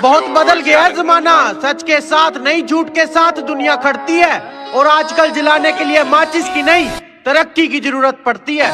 बहुत बदल गया है जमाना। सच के साथ नहीं, झूठ के साथ दुनिया खड़ती है। और आजकल जलाने के लिए माचिस की नहीं, तरक्की की ज़रूरत पड़ती है।